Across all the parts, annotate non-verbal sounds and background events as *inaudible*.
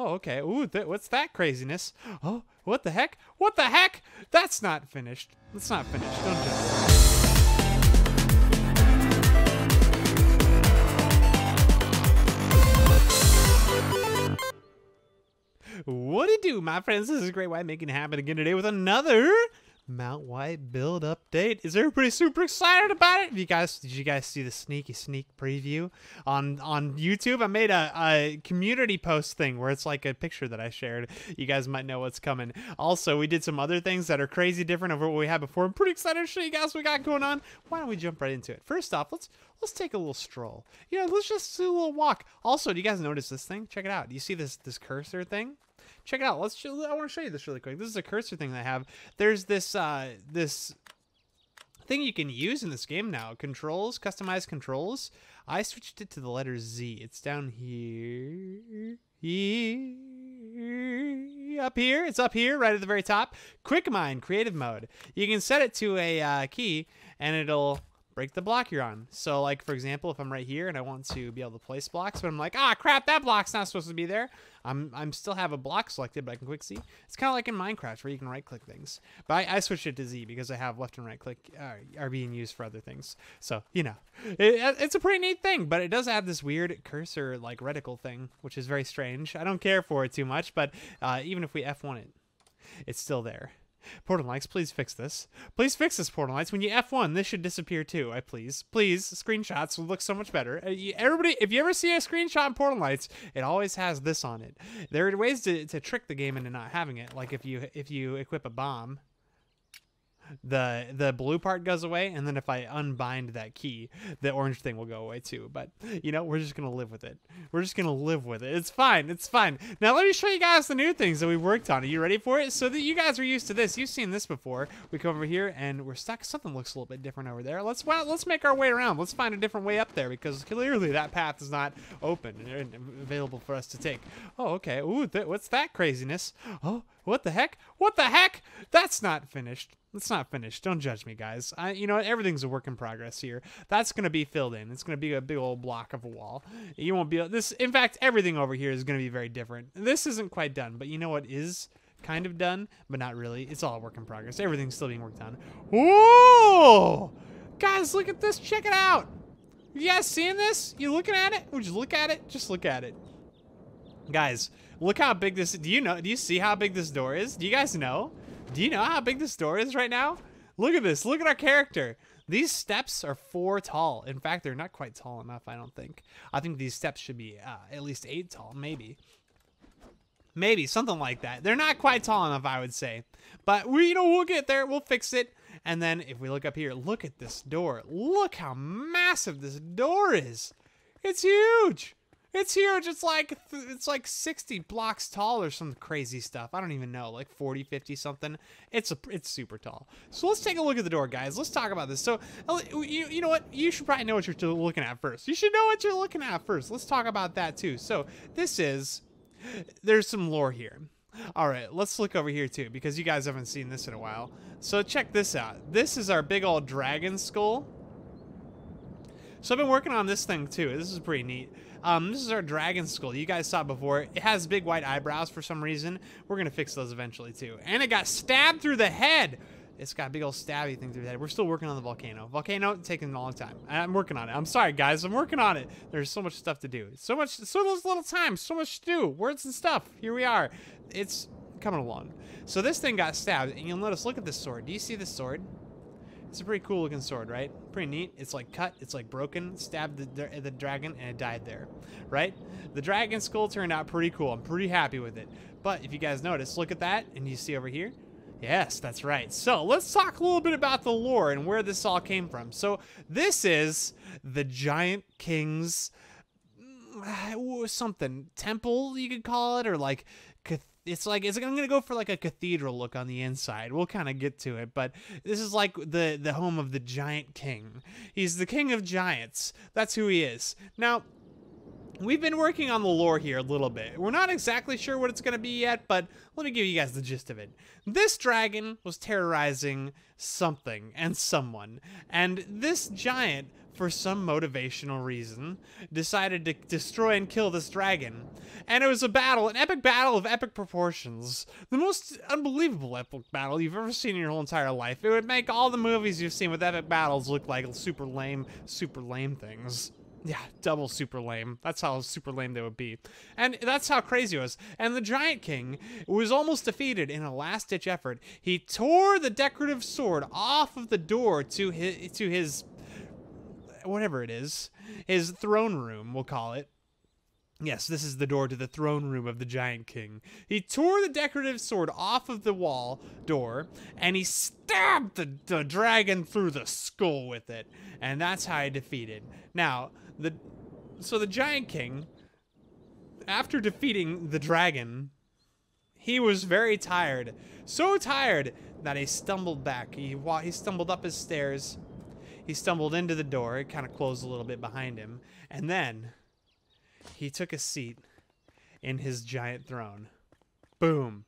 Oh, okay. Ooh, th- what's that craziness? Oh, what the heck? What the heck? That's not finished. That's not finished. Don't judge. What it do, my friends? This is Great White making it happen again today with another Mount White build update. Is everybody super excited about it? You guys did you guys see the sneaky sneak preview on on YouTube? I made a, a community post thing where it's like a picture that I shared. You guys might know what's coming. Also, we did some other things that are crazy different over what we had before. I'm pretty excited to show you guys what we got going on. Why don't we jump right into it? First off, let's let's take a little stroll. You know, let's just do a little walk. Also, do you guys notice this thing? Check it out. Do you see this this cursor thing? Check out. Let's. Show, I want to show you this really quick. This is a cursor thing that I have. There's this uh, this thing you can use in this game now. Controls, customize controls. I switched it to the letter Z. It's down here. Here. Up here. It's up here, right at the very top. Quick Mine, creative mode. You can set it to a uh, key, and it'll break the block you're on. So, like, for example, if I'm right here and I want to be able to place blocks, but I'm like, ah, crap, that block's not supposed to be there. I'm, I'm still have a block selected, but I can quick see. It's kind of like in Minecraft where you can right click things. But I, I switched it to Z because I have left and right click uh, are being used for other things. So, you know, it, it's a pretty neat thing, but it does have this weird cursor like reticle thing, which is very strange. I don't care for it too much, but uh, even if we F1 it, it's still there. Portal Knights, please fix this. Please fix this, Portal Knights. When you F1, this should disappear too. I please, please. Screenshots will look so much better. Uh, everybody, if you ever see a screenshot in Portal Knights, it always has this on it. There are ways to, to trick the game into not having it. Like if you if you equip a bomb, the the blue part goes away and then if i unbind that key the orange thing will go away too. But you know we're just gonna live with it. We're just gonna live with it. It's fine. It's fine. Now let me show you guys the new things that we've worked on. Are you ready for it? So that you guys are used to this. You've seen this before. We come over here and we're stuck. Something looks a little bit different over there. Let's well let's make our way around. Let's find a different way up there because clearly that path is not open and available for us to take. Oh okay. Ooh, th what's that craziness? Oh what the heck? What the heck? That's not finished it's not finished. Don't judge me, guys. I, you know, everything's a work in progress here. That's gonna be filled in. It's gonna be a big old block of a wall. You won't be this. In fact, everything over here is gonna be very different. This isn't quite done, but you know what is kind of done, but not really. It's all work in progress. Everything's still being worked on. Whoa, guys, look at this. Check it out. You guys seeing this? You looking at it? Would you look at it? Just look at it, guys. Look how big this. Do you know? Do you see how big this door is? Do you guys know? Do you know how big this door is right now? Look at this. Look at our character. These steps are four tall. In fact, they're not quite tall enough, I don't think. I think these steps should be uh, at least eight tall, maybe. Maybe, something like that. They're not quite tall enough, I would say. But, we, you know, we'll get there. We'll fix it. And then if we look up here, look at this door. Look how massive this door is. It's huge. It's huge. It's like it's like 60 blocks tall or some crazy stuff. I don't even know, like 40, 50 something. It's a it's super tall. So let's take a look at the door, guys. Let's talk about this. So uh, you, you know what? You should probably know what you're looking at first. You should know what you're looking at first. Let's talk about that too. So this is there's some lore here. All right, let's look over here too because you guys haven't seen this in a while. So check this out. This is our big old dragon skull. So I've been working on this thing too. This is pretty neat. Um, this is our dragon skull. You guys saw it before. It has big white eyebrows for some reason. We're going to fix those eventually too. And it got stabbed through the head. It's got a big old stabby thing through the head. We're still working on the volcano. Volcano taking a long time. I'm working on it. I'm sorry, guys. I'm working on it. There's so much stuff to do. So much, so little time. So much to do. Words and stuff. Here we are. It's coming along. So this thing got stabbed. And you'll notice, look at this sword. Do you see this sword? It's a pretty cool looking sword, right? Pretty neat. It's like cut, it's like broken, stabbed the, the dragon, and it died there, right? The dragon skull turned out pretty cool. I'm pretty happy with it. But if you guys notice, look at that, and you see over here, Yes, that's right. So let's talk a little bit about the lore and where this all came from. So this is the Giant King's mm, something temple you could call it, or like it's like it's I'm gonna go for like a cathedral look on the inside. We'll kind of get to it, but this is like the the home of the giant king. He's the king of giants. That's who he is. Now, we've been working on the lore here a little bit. We're not exactly sure what it's going to be yet, but let me give you guys the gist of it. This dragon was terrorizing something and someone, and this giant, for some motivational reason, decided to destroy and kill this dragon. And it was a battle, an epic battle of epic proportions. The most unbelievable epic battle you've ever seen in your whole entire life. It would make all the movies you've seen with epic battles look like super lame, super lame things. Yeah, double super lame. That's how super lame they would be. And that's how crazy it was. And the Giant King was almost defeated in a last ditch effort. He tore the decorative sword off of the door to his, to his whatever it is, his throne room, we'll call it. Yes, this is the door to the throne room of the Giant King. He tore the decorative sword off of the wall door and he stabbed the, the dragon through the skull with it. And that's how he defeated. Now, the so the Giant King, after defeating the dragon, he was very tired. So tired that he stumbled back. He he stumbled up his stairs. He stumbled into the door. It kind of closed a little bit behind him. And then he took a seat in his giant throne. Boom.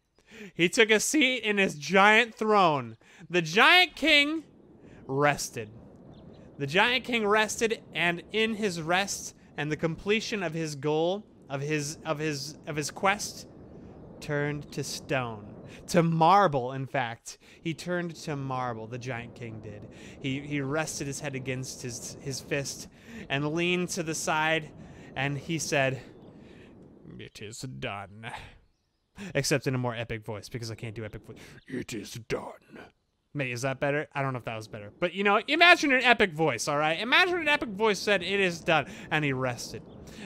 He took a seat in his giant throne. The giant king rested. The giant king rested, and in his rest and the completion of his goal, of his of his of his quest, turned to stone. To marble, in fact. He turned to marble, the giant king did. He he rested his head against his his fist and leaned to the side, and he said, It is done. Except in a more epic voice, because I can't do epic voice. It is done. Mate, is that better? I don't know if that was better. But, you know, imagine an epic voice, all right? Imagine an epic voice said, it is done. And he rested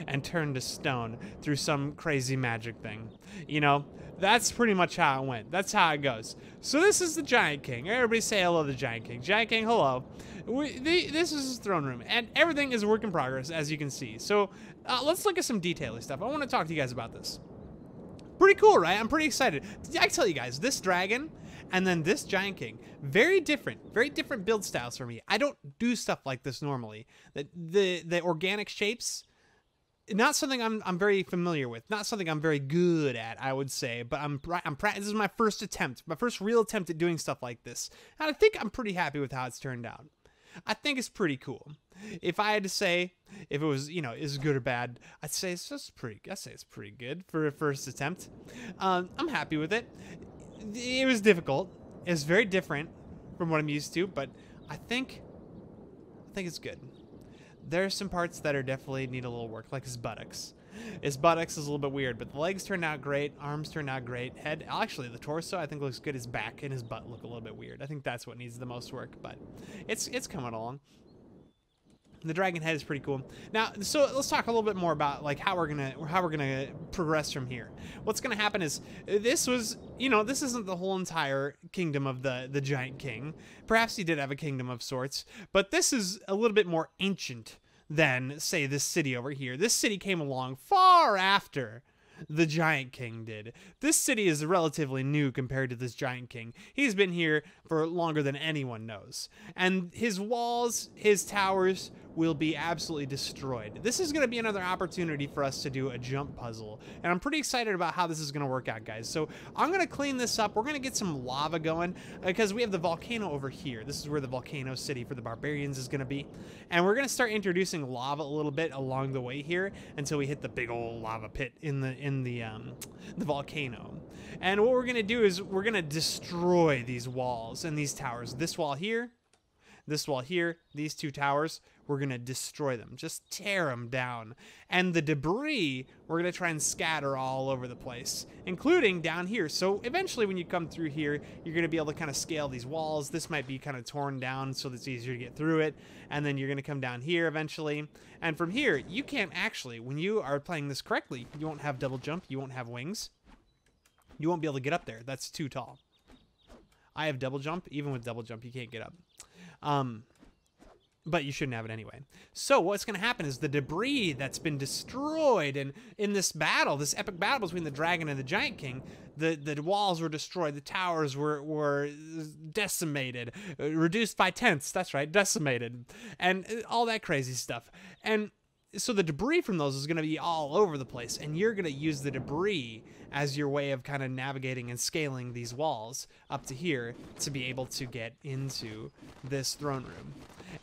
and turned to stone through some crazy magic thing. You know, that's pretty much how it went. That's how it goes. So this is the Giant King. Everybody say hello to the Giant King. Giant King, hello. We, the, this is his throne room. And everything is a work in progress, as you can see. So uh, let's look at some detailing stuff. I want to talk to you guys about this. Pretty cool, right? I'm pretty excited. I tell you guys, this dragon and then this Giant King, very different, very different build styles for me. I don't do stuff like this normally. The the, the organic shapes, not something I'm I'm very familiar with, not something I'm very good at, I would say. But I'm I'm this is my first attempt, my first real attempt at doing stuff like this, and I think I'm pretty happy with how it's turned out. I think it's pretty cool. If I had to say if it was, you know, is good or bad, I'd say it's just pretty. I say it's pretty good for a first attempt. Um, I'm happy with it it was difficult. It's very different from what I'm used to, but I think I think it's good. There's some parts that are definitely need a little work, like his buttocks. His buttocks is a little bit weird, but the legs turned out great. Arms turned out great. Head, actually, the torso I think looks good. His back and his butt look a little bit weird. I think that's what needs the most work, but it's it's coming along. The dragon head is pretty cool. Now, so let's talk a little bit more about like how we're gonna how we're gonna progress from here. What's gonna happen is this was you know this isn't the whole entire kingdom of the the giant king. Perhaps he did have a kingdom of sorts, but this is a little bit more ancient than say this city over here. This city came along far after the Giant King did. This city is relatively new compared to this Giant King. He's been here for longer than anyone knows. And his walls, his towers will be absolutely destroyed. This is going to be another opportunity for us to do a jump puzzle. And I'm pretty excited about how this is going to work out, guys. So I'm going to clean this up. We're going to get some lava going uh, because we have the volcano over here. This is where the volcano city for the barbarians is going to be. And we're going to start introducing lava a little bit along the way here until we hit the big old lava pit in the in the um, the volcano. And what we're to do is we're to destroy these walls and these towers. This wall here, this wall here, these two towers, we're going to destroy them. Just tear them down. And the debris, we're going to try and scatter all over the place, including down here. So eventually when you come through here, you're going to be able to kind of scale these walls. This might be kind of torn down so that it's easier to get through it. And then you're going to come down here eventually. And from here, you can't actually, when you are playing this correctly, you won't have double jump, you won't have wings. You won't be able to get up there. That's too tall. I have double jump. Even with double jump, you can't get up. Um, but you shouldn't have it anyway. So what's going to happen is the debris that's been destroyed and in this battle, this epic battle between the dragon and the giant king, the, the walls were destroyed, the towers were, were decimated, uh, reduced by tenths, that's right, decimated, and uh, all that crazy stuff. And so the debris from those is going to be all over the place and you're going to use the debris as your way of kind of navigating and scaling these walls up to here to be able to get into this throne room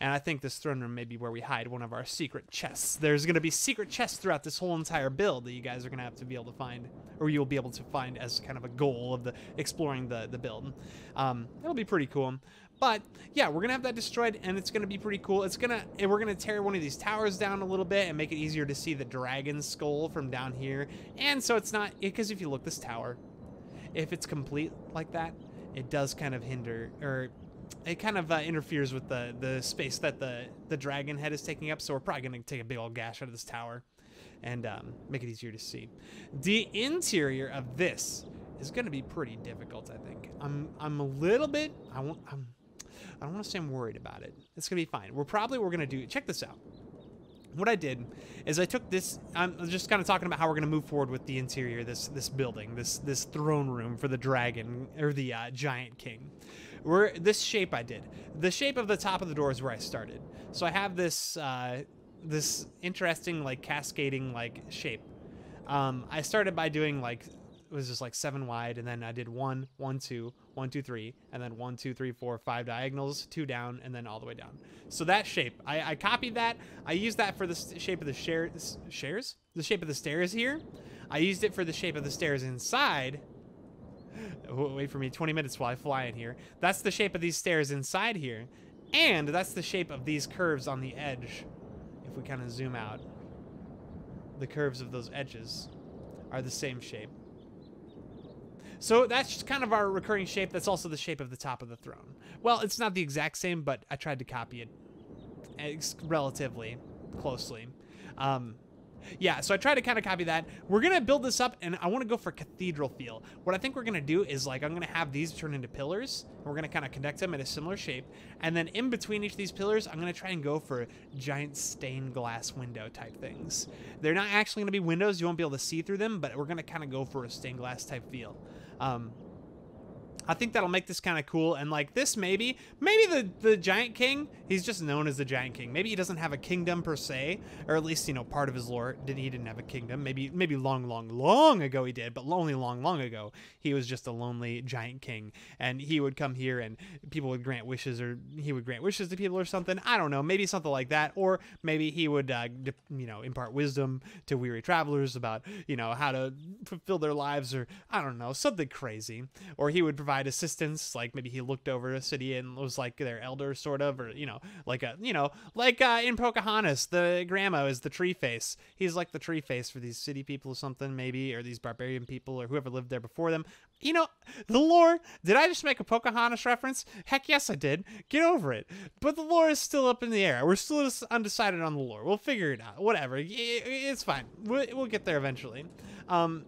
and i think this throne room may be where we hide one of our secret chests there's going to be secret chests throughout this whole entire build that you guys are going to have to be able to find or you'll be able to find as kind of a goal of the exploring the the build um, it'll be pretty cool but yeah, we're gonna have that destroyed, and it's gonna be pretty cool. It's gonna and we're gonna tear one of these towers down a little bit and make it easier to see the dragon skull from down here. And so it's not because if you look this tower, if it's complete like that, it does kind of hinder or it kind of uh, interferes with the the space that the the dragon head is taking up. So we're probably gonna take a big old gash out of this tower and um, make it easier to see. The interior of this is going to be pretty difficult, I think. I'm I'm a little bit I won't I'm I don't want to say I'm worried about it. It's going to be fine. We're probably, we're going to do, check this out. What I did is I took this, I'm just kind of talking about how we're going to move forward with the interior, this this building, this this throne room for the dragon, or the uh, giant king. Where this shape I did. The shape of the top of the door is where I started. So I have this, uh, this interesting like cascading like shape. Um, I started by doing like it was just like seven wide, and then I did one, one, two, one, two, three, and then one, two, three, four, five diagonals, two down, and then all the way down. So that shape, I, I copied that. I used that for the shape of the shares, shares, the shape of the stairs here. I used it for the shape of the stairs inside. Wait for me 20 minutes while I fly in here. That's the shape of these stairs inside here. And that's the shape of these curves on the edge. If we kind of zoom out, the curves of those edges are the same shape. So that's kind of our recurring shape. That's also the shape of the top of the throne. Well, it's not the exact same, but I tried to copy it relatively closely. Um, yeah, so I tried to kind of copy that. We're going to build this up, and I want to go for cathedral feel. What I think we're going to do is, like, I'm going to have these turn into pillars. And we're going to kind of connect them in a similar shape. And then in between each of these pillars, I'm going to try and go for giant stained glass window type things. They're not actually going to be windows. You won't be able to see through them, but we're going to kind of go for a stained glass type feel. Um, I think that'll make this kind of cool. And like this, maybe, maybe the, the Giant King, he's just known as the Giant King. Maybe he doesn't have a kingdom per se, or at least, you know, part of his lore, did he didn't have a kingdom. Maybe, maybe long, long, long ago he did, but only long, long ago, he was just a lonely Giant King. And he would come here and people would grant wishes or he would grant wishes to people or something. I don't know, maybe something like that. Or maybe he would, uh, you know, impart wisdom to weary travelers about, you know, how to fulfill their lives or I don't know, something crazy. Or he would provide assistance like maybe he looked over a city and was like their elder sort of or you know like a you know like uh, in pocahontas the grandma is the tree face. He's like the tree face for these city people or something maybe or these barbarian people or whoever lived there before them. You know the lore did i just make a pocahontas reference? Heck yes i did. Get over it. But the lore is still up in the air. We're still undecided on the lore. We'll figure it out. Whatever. It's fine. We'll, we'll get there eventually. Um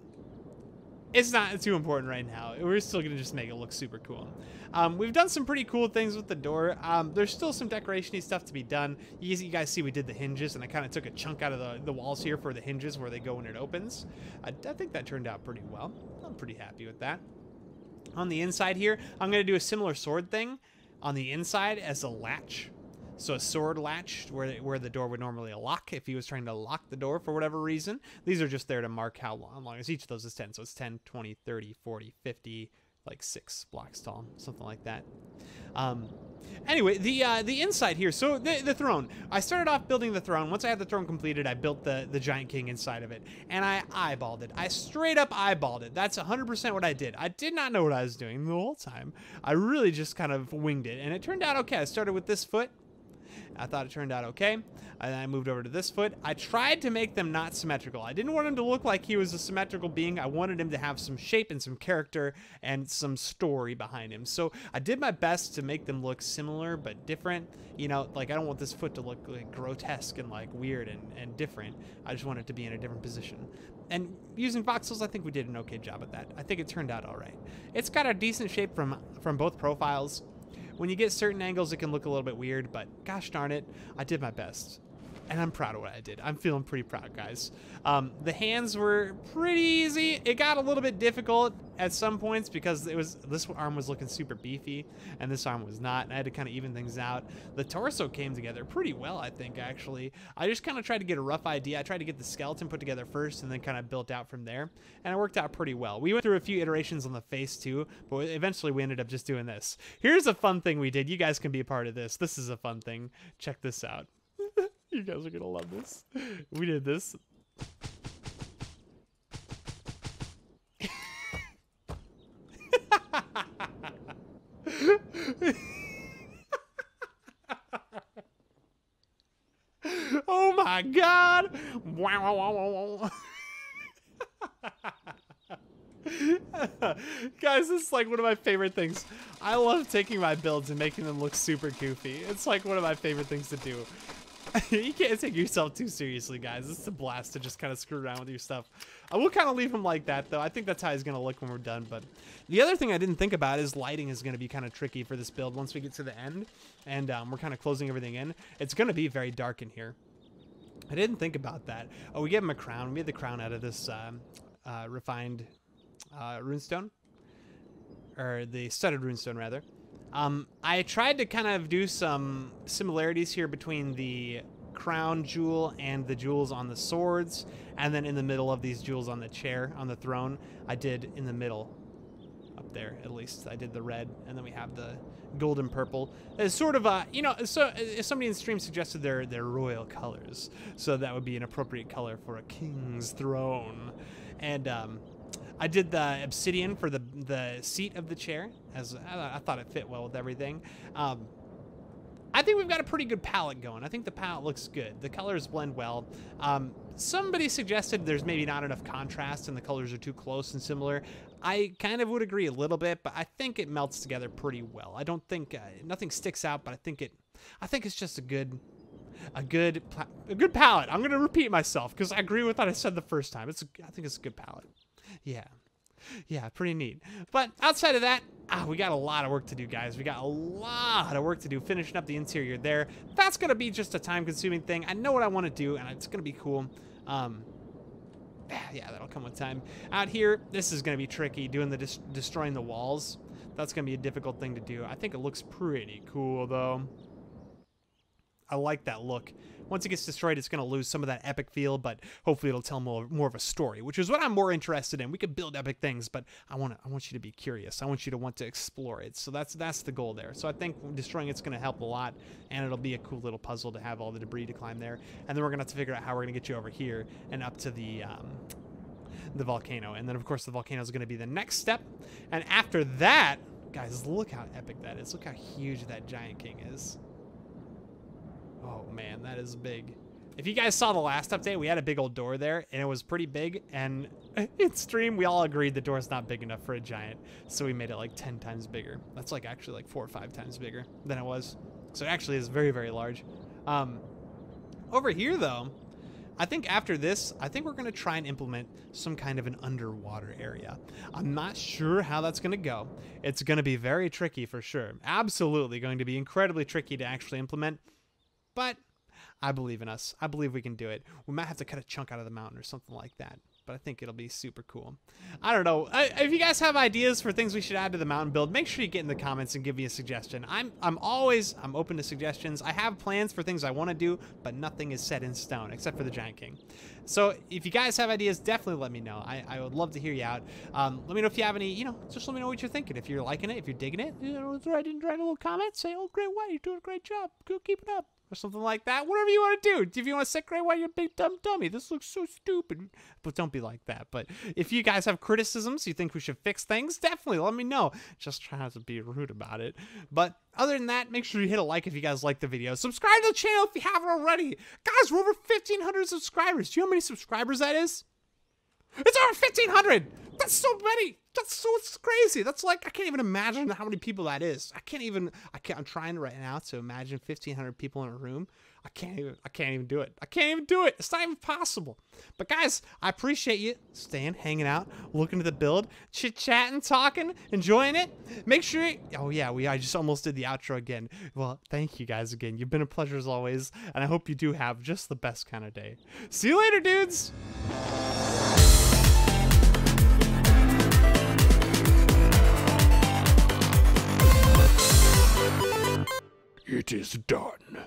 it's not too important right now. We're still going to just make it look super cool. Um, we've done some pretty cool things with the door. Um, there's still some decoration stuff to be done. You, you, guys see we did the hinges, and I kind of took a chunk out of the, the walls here for the hinges where they go when it opens. I, I think that turned out pretty well. I'm pretty happy with that. On the inside here, I'm going to do a similar sword thing on the inside as a latch. So a sword latch where where the door would normally lock if he was trying to lock the door for whatever reason. These are just there to mark how long, how long is each of those is 10. So it's 10, 20, 30, 40, 50, like six blocks tall, something like that. Um, anyway, the uh, the inside here. So the, the throne. I started off building the throne. Once I had the throne completed, I built the the giant king inside of it, and I eyeballed it. I straight up eyeballed it. That's 100% what I did. I did not know what I was doing the whole time. I really just kind of winged it, and it turned out okay. I started with this foot. I thought it turned out okay. And I moved over to this foot. I tried to make them not symmetrical. I didn't want him to look like he was a symmetrical being. I wanted him to have some shape and some character and some story behind him. So I did my best to make them look similar but different. You know, like I don't want this foot to look like grotesque and like weird and, and different. I just want it to be in a different position. And using voxels, I think we did an okay job at that. I think it turned out all right. It's got a decent shape from from both profiles. When you get certain angles, it can look a little bit weird, but gosh darn it, I did my best. And I'm proud of what I did. I'm feeling pretty proud, guys. Um, the hands were pretty easy. It got a little bit difficult at some points because it was this arm was looking super beefy and this arm was not, and I had to kind of even things out. The torso came together pretty well, I think, actually. I just kind of tried to get a rough idea. I tried to get the skeleton put together first and then kind of built out from there, and it worked out pretty well. We went through a few iterations on the face too, but eventually we ended up just doing this. Here's a fun thing we did. You guys can be a part of this. This is a fun thing. Check this out. You guys are gonna love this. We did this. *laughs* oh my god! *laughs* Guys, this is like one of my favorite things. I love taking my builds and making them look super goofy. It's like one of my favorite things to do. *laughs* you can't take yourself too seriously, guys. It's a blast to just kind of screw around with your stuff. I will kind of leave him like that, though. I think that's how he's going to look when we're done. But the other thing I didn't think about is lighting is going to be kind of tricky for this build once we get to the end. And um, we're kind of closing everything in. It's going to be very dark in here. I didn't think about that. Oh, we gave him a crown. We made the crown out of this um, uh, refined uh, runestone. Or the studded runestone, rather. Um, I tried to kind of do some similarities here between the crown jewel and the jewels on the swords, and then in the middle of these jewels on the chair, on the throne, I did in the middle, up there at least, I did the red, and then we have the golden purple. It's sort of a, you know, so somebody in the stream suggested they're, they're royal colors, so that would be an appropriate color for a king's throne. And um, I did the obsidian for the the seat of the chair, as I, I thought it fit well with everything. Um, I think we've got a pretty good palette going. I think the palette looks good. The colors blend well. Um, somebody suggested there's maybe not enough contrast and the colors are too close and similar. I kind of would agree a little bit, but I think it melts together pretty well. I don't think uh, nothing sticks out, but I think it, I think it's just a good, a good, a good palette. I'm gonna repeat myself because I agree with what I said the first time. It's, a, I think it's a good palette. Yeah. Yeah, pretty neat. But outside of that, ah, we got a lot of work to do, guys. We got a lot of work to do finishing up the interior there. That's going to be just a time-consuming thing. I know what I want to do, and it's going to be cool. Um, yeah, that'll come with time. Out here, this is going to be tricky, doing the destroying the walls. That's going to be a difficult thing to do. I think it looks pretty cool, though. I like that look. Once it gets destroyed, it's going to lose some of that epic feel, but hopefully it'll tell more, more of a story, which is what I'm more interested in. We could build epic things, but I want to, I want you to be curious. I want you to want to explore it. So that's that's the goal there. So I think destroying it's going to help a lot, and it'll be a cool little puzzle to have all the debris to climb there. And then we're going to have to figure out how we're going to get you over here and up to the um, the volcano. And then of course the volcano is going to be the next step. And after that, guys, look how epic that is. Look how huge that giant king is. Oh man, that is big. If you guys saw the last update, we had a big old door there, and it was pretty big, and *laughs* in stream, we all agreed the door's not big enough for a giant, so we made it like 10 times bigger. That's like actually like four or five times bigger than it was. So it actually is very, very large. Um, over here, though, I think after this, I think we're going to try and implement some kind of an underwater area. I'm not sure how that's going to go. It's going to be very tricky for sure. Absolutely going to be incredibly tricky to actually implement. But I believe in us. I believe we can do it. We might have to cut a chunk out of the mountain or something like that. But I think it'll be super cool. I don't know. I, if you guys have ideas for things we should add to the mountain build, make sure you get in the comments and give me a suggestion. I'm I'm always I'm open to suggestions. I have plans for things I want to do, but nothing is set in stone except for the Giant King. So if you guys have ideas, definitely let me know. I, I would love to hear you out. Um, let me know if you have any, you know, just let me know what you're thinking. If you're liking it, if you're digging it, you know, write, a little comment. Say, oh, great white, you're doing a great job. Go keep it up or something like that. Whatever you want to do. If you want to say, great, why you big dumb dummy? This looks so stupid. But don't be like that. But if you guys have criticisms, you think we should fix things, definitely let me know. Just try not to be rude about it. But other than that, make sure you hit a like if you guys like the video. Subscribe to the channel if you haven't already. Guys, we're over 1,500 subscribers. Do you know how many subscribers that is? It's over 1,500. That's so many. That's so it's crazy. That's like I can't even imagine how many people that is. I can't even. I can't. I'm trying right now to imagine 1,500 people in a room. I can't even. I can't even do it. I can't even do it. It's not even possible. But guys, I appreciate you staying, hanging out, looking at the build, chit chatting, talking, enjoying it. Make sure. You, Oh yeah, we. I just almost did the outro again. Well, thank you guys again. You've been a pleasure as always, and I hope you do have just the best kind of day. See you later, dudes. It is done.